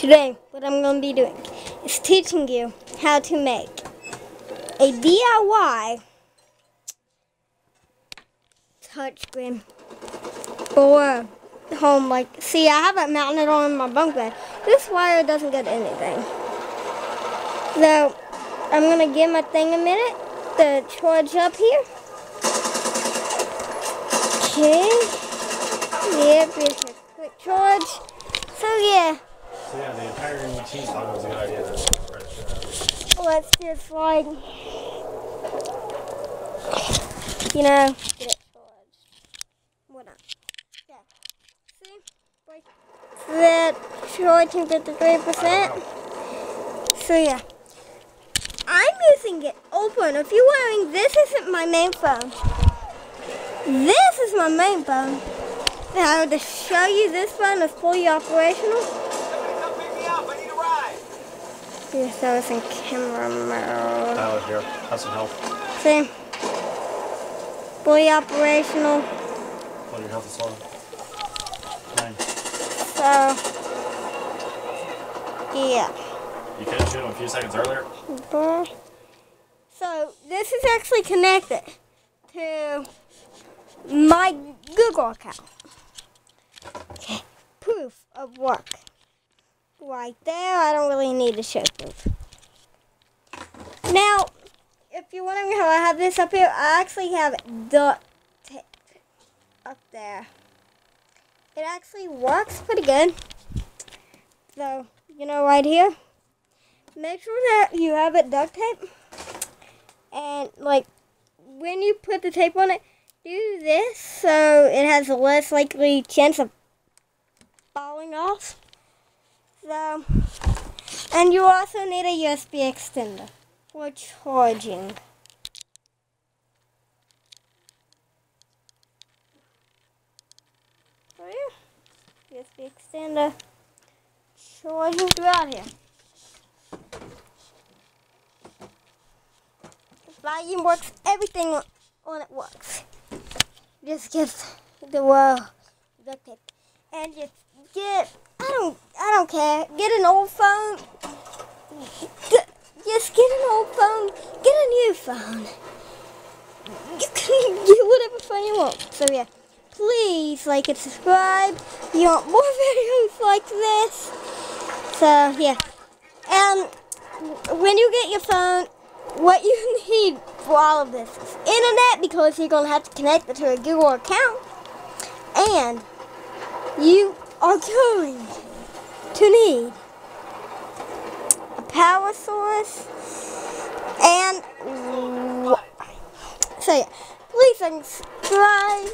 Today, what I'm going to be doing is teaching you how to make a DIY touchscreen for home. Like, see, I have it mounted on my bunk bed. This wire doesn't get anything. So, I'm going to give my thing a minute to charge up here. Okay. Yep, it's a quick charge. So, yeah. So yeah, the entire routine thought it was a good idea register. let's just like you know get it. What up? Yeah. See? Like that charging fifty three percent. So yeah. I'm using it open. If you're wondering, this isn't my main phone. This is my main phone. Now to show you this phone is fully operational. Yeah, so it's in camera mode. Tyler here. Have some help. See? Fully operational. What your health is on. Nine. So, yeah. You could have shoot him a few seconds earlier. So, this is actually connected to my Google account. Okay. Proof of work. Right there, I don't really need to show proof. Now, if you're wondering how I have this up here, I actually have duct tape up there. It actually works pretty good. So, you know, right here, make sure that you have it duct tape. And, like, when you put the tape on it, do this so it has a less likely chance of falling off. So, and you also need a USB extender for charging. So yeah, USB extender charging throughout here. The volume works, everything on it works. Just get the wall the tape and just get Care. Get an old phone. Just get an old phone. Get a new phone. You can get whatever phone you want. So yeah, please like and subscribe. You want more videos like this. So yeah, and when you get your phone, what you need for all of this is internet because you're gonna have to connect it to a Google account, and you are going to need? A power source? And so yeah. Please subscribe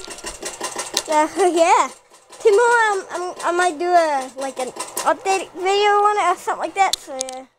uh, so yeah. Tomorrow I'm, I'm, I might do a like an update video on it or something like that so yeah